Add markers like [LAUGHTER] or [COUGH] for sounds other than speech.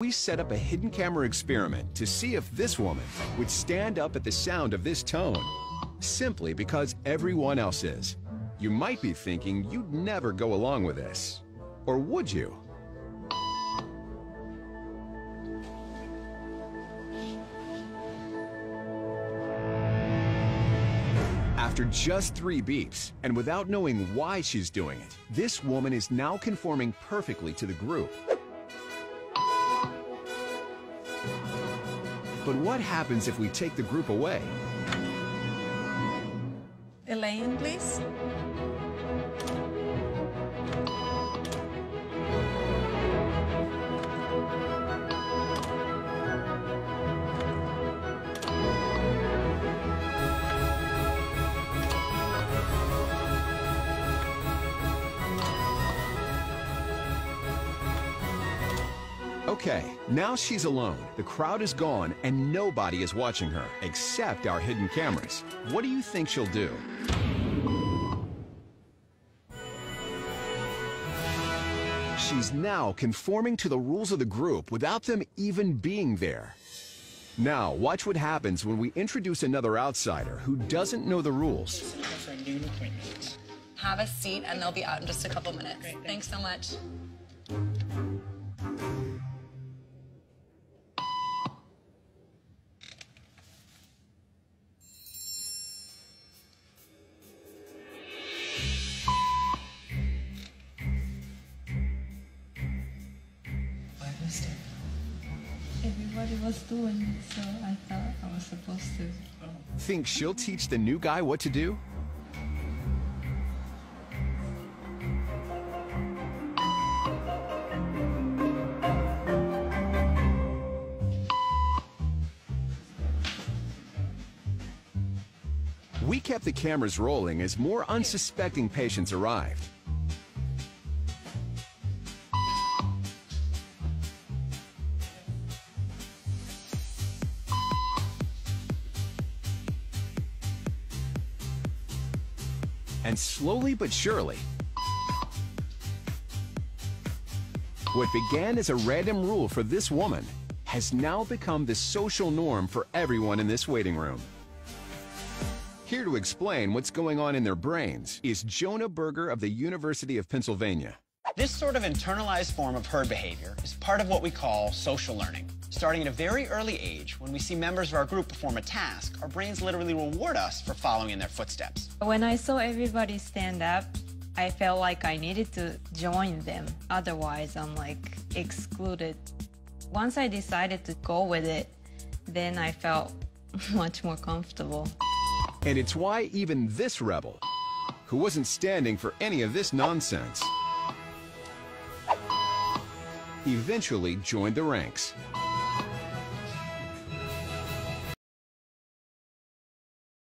We set up a hidden camera experiment to see if this woman would stand up at the sound of this tone, simply because everyone else is. You might be thinking you'd never go along with this. Or would you? After just three beeps, and without knowing why she's doing it, this woman is now conforming perfectly to the group. But what happens if we take the group away? Elaine, please. Okay, now she's alone. The crowd is gone and nobody is watching her except our hidden cameras. What do you think she'll do? She's now conforming to the rules of the group without them even being there. Now, watch what happens when we introduce another outsider who doesn't know the rules. for a noon appointment. Have a seat and they'll be out in just a couple minutes. Thanks so much. Was doing so I thought I was supposed to. Think she'll teach the new guy what to do? We kept the cameras rolling as more unsuspecting patients arrived. And slowly but surely, what began as a random rule for this woman has now become the social norm for everyone in this waiting room. Here to explain what's going on in their brains is Jonah Berger of the University of Pennsylvania. This sort of internalized form of herd behavior is part of what we call social learning. Starting at a very early age, when we see members of our group perform a task, our brains literally reward us for following in their footsteps. When I saw everybody stand up, I felt like I needed to join them. Otherwise, I'm like excluded. Once I decided to go with it, then I felt [LAUGHS] much more comfortable. And it's why even this rebel, who wasn't standing for any of this nonsense, eventually joined the ranks.